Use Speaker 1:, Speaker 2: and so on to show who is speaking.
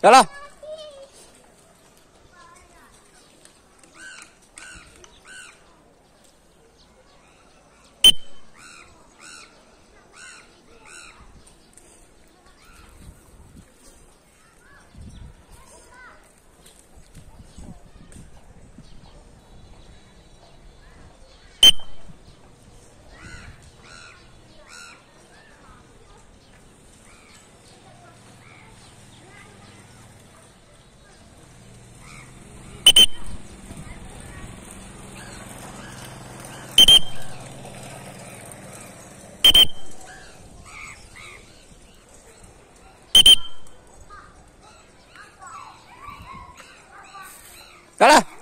Speaker 1: 来了。来来。